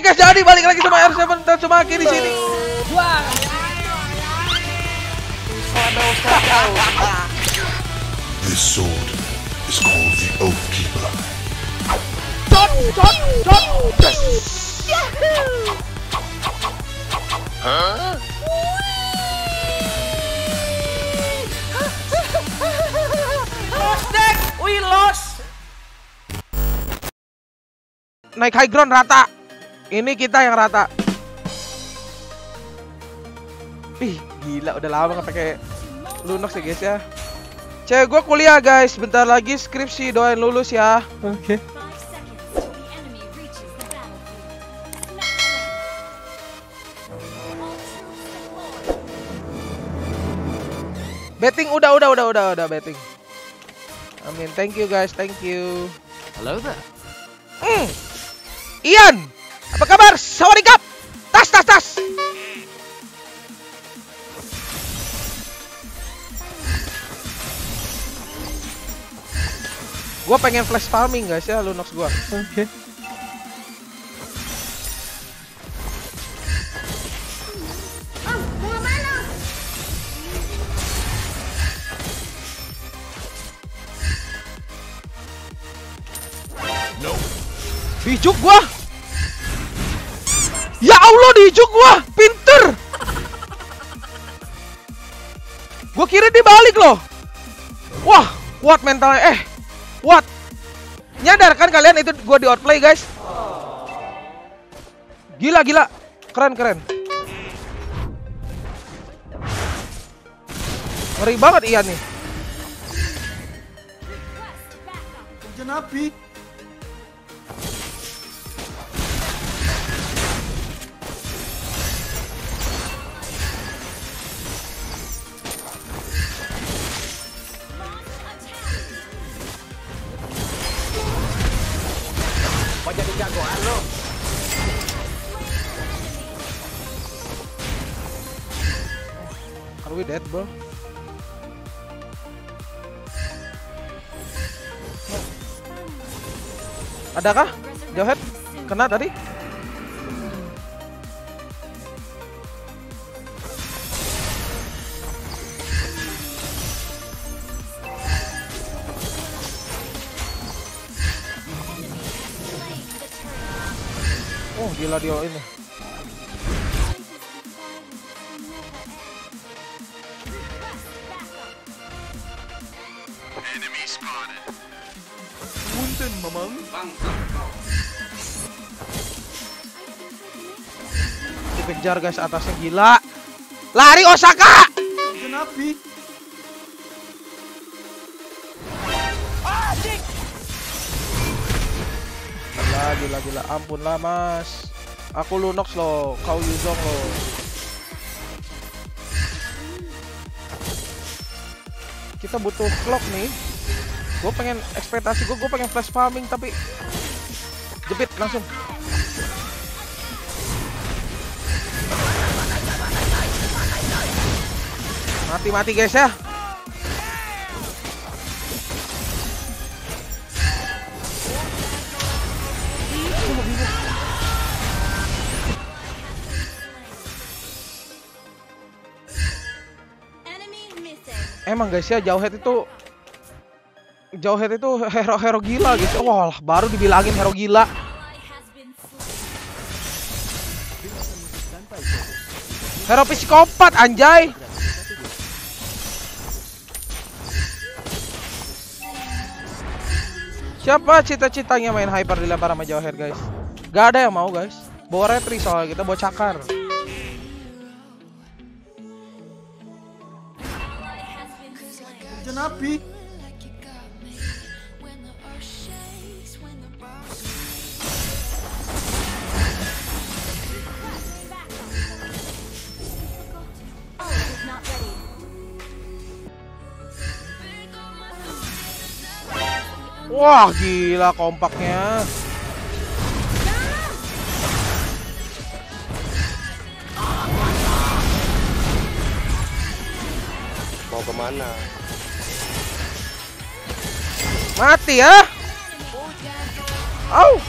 guys, jadi balik lagi sama R7 dan sama Aki di sini. Wah. This sword is called the Oath Keeper. Dot, dot, dot. Lost deck. We lost. Naik high ground rata. Ini kita yang rata. Ih, gila udah lama nggak pakai Lunox ya guys ya. Cewek gue kuliah guys, bentar lagi skripsi doain lulus ya. Oke. Deployed. Betting udah udah udah udah udah betting. Amin, thank you guys, thank you. Hello there. Hmm. Ian, apa kabar? Sawadikap. Tas tas tas. Gua pengen flash farming guys ya Lunox gua. Oke. Dijuk gua. Dijuk gua, pinter. Gua kira dia balik loh. Wah, kuat mentalnya. Eh, kuat. Nyadar kan kalian itu gua di outplay, guys? Gila, gila. Keren, keren. Ngeri banget Ian nih. Nabi. Mau Bro? Adakah? Jauhead? Kena tadi? Oh, gila dia ini. Punten, Mamang. Dikejar guys atasnya gila. Lari Osaka! Nabi. Gila, gila, gila. Ampun lah, Mas. Aku Lunox loh, kau Yuzong loh. Kita butuh clock nih. Gue pengen ekspektasi gue, gue pengen flash farming tapi jepit langsung. Mati-mati guys ya. Emang guys ya Jauhead itu Jauhead itu hero-hero gila gitu. Wah, baru dibilangin hero gila. Hero psikopat anjay. Siapa cita-citanya main hyper dilempar sama Jauhead guys? Gak ada yang mau guys. Bawa retri soal kita bawa cakar. Slain. Nabi. Wah, gila kompaknya. Mau ke mana? Mati ya. Oh.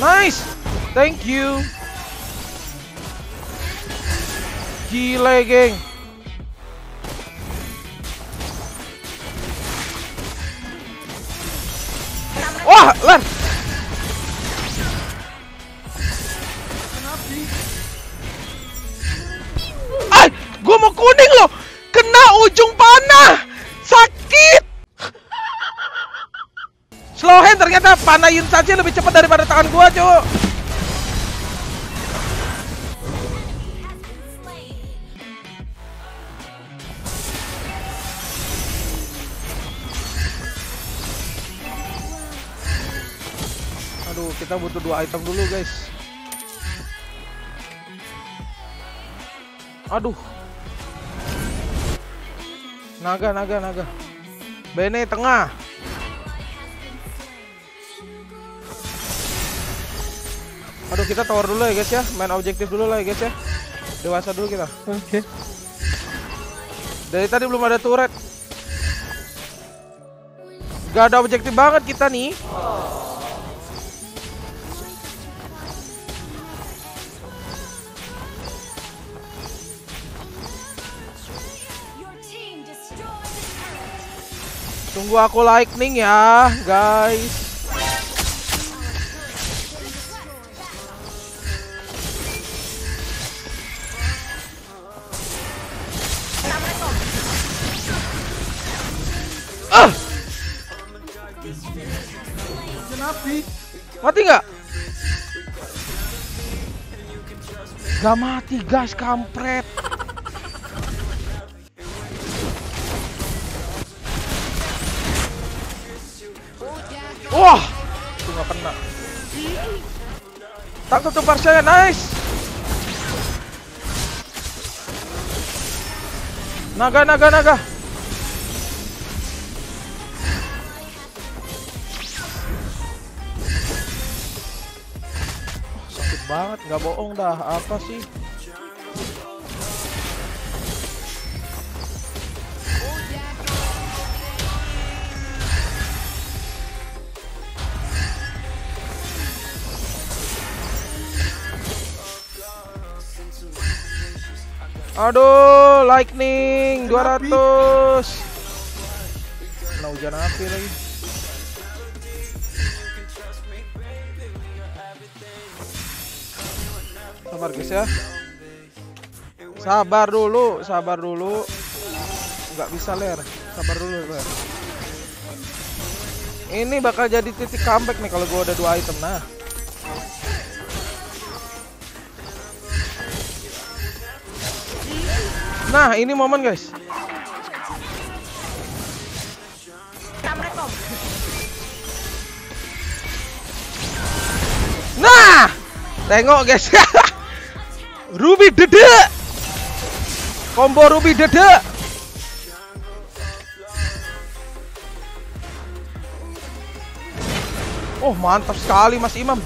Nice. Thank you. Gile, geng. Wah, lan. Ay, gua mau kuning loh. Kena ujung panah. Slow hand ternyata panah Yun Sanji lebih cepat daripada tangan gua, Cuk. Aduh, kita butuh dua item dulu, guys. Aduh. Naga, naga, naga. Bene tengah. Aduh, kita tower dulu ya, guys ya. Main objektif dulu lah ya, guys ya. Dewasa dulu kita. Oke. Dari tadi belum ada turret. Gak ada objektif banget kita nih. Tunggu aku lightning ya, guys. Mati nggak? Gak mati, guys, kampret. Wah, itu nggak kena. Tak satu parsialnya, nice. Naga, naga, naga. Banget, nggak bohong dah. Apa sih? Aduh, lightning 200. Kena hujan api lagi. Sabar ya. Sabar dulu, sabar dulu. Nggak bisa ler. Sabar dulu ler. Ini bakal jadi titik comeback nih kalau gua ada dua item. Nah. Nah, ini momen guys. Nah, tengok guys. Ruby dede. Combo Ruby dede. Oh, mantap sekali Mas Imam.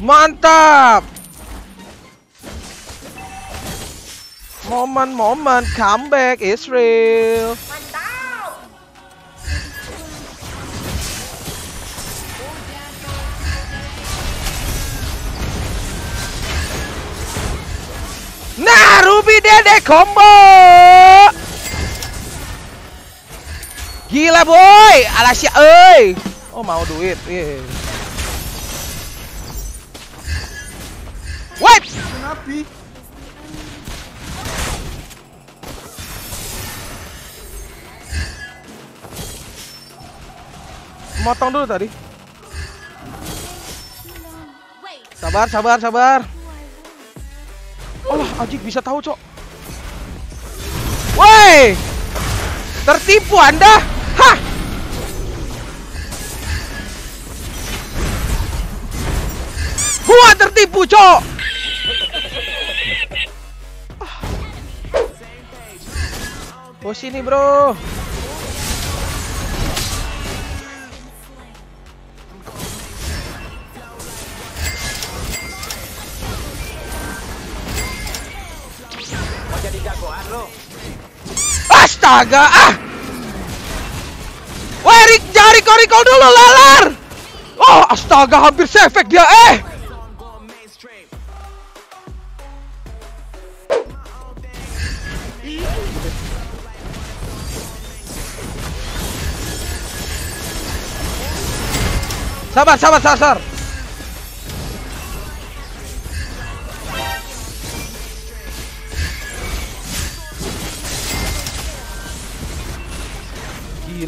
Mantap. Momen-momen comeback Israel. Nah, Dede combo. Gila boy, Alasia euy. Oh, mau duit. Wait. Hujan api. Motong dulu tadi. Sabar, sabar, sabar. Allah, Ajik bisa tahu, Cok. Woi! Tertipu Anda? Hah? Gua tertipu, Cok. Oh sini, Bro. Astaga, ah! Wah, Rick, jangan recall dulu, lalar! Oh, astaga, hampir sefek dia, eh! Sabar, sabar, sabar,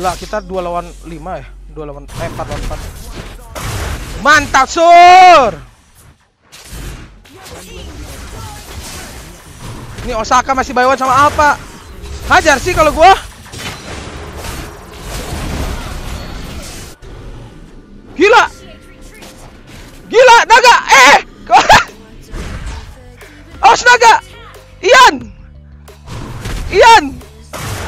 Gila, kita 2 lawan 5 ya? 2 lawan eh 4 lawan 4. Mantap, Sur. Ini Osaka masih bayuan sama apa? Hajar sih kalau gua. Gila,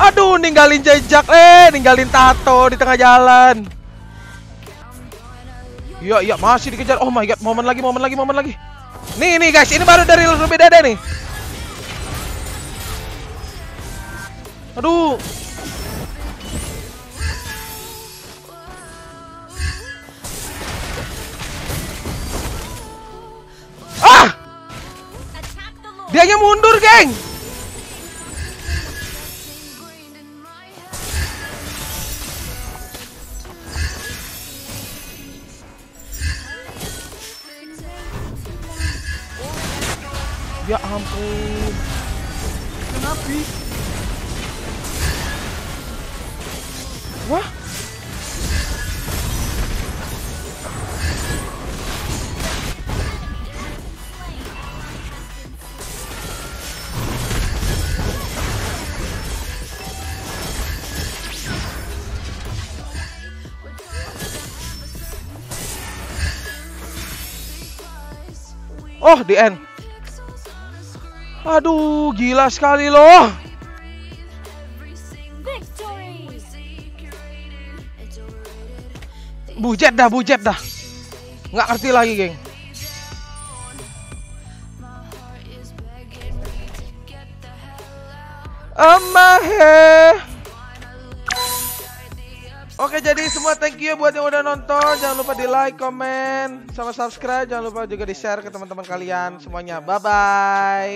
Aduh, ninggalin jejak eh, ninggalin tato di tengah jalan. Iya, iya, masih dikejar. Oh my god, momen lagi, momen lagi, momen lagi. Nih, nih guys, ini baru dari Ruby Dede nih. Aduh. Ah! Dianya mundur, geng. Oh, di end. Aduh, gila sekali loh. Bujet dah, bujet dah. Nggak ngerti lagi, geng. Amahe. Oke, jadi semua thank you buat yang udah nonton. Jangan lupa di like, comment, sama subscribe. Jangan lupa juga di share ke teman-teman kalian semuanya. Bye bye.